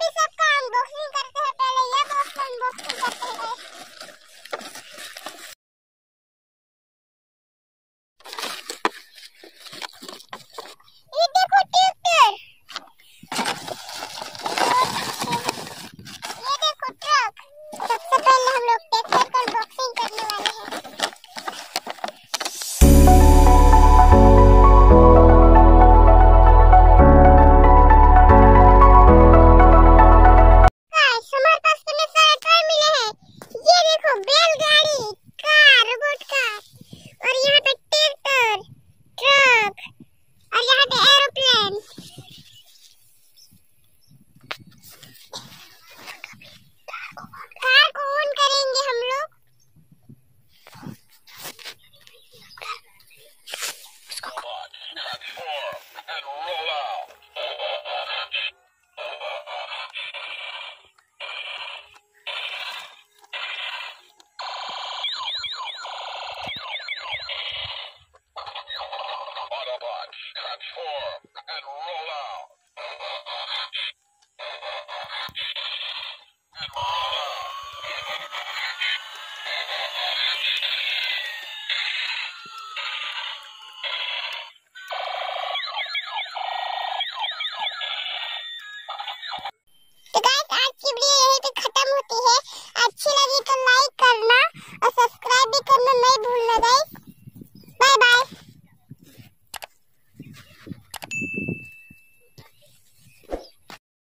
अभी सबका अनबॉक्सिंग करते हैं पहले ये बॉक्स अनबॉक्सिंग करते हैं।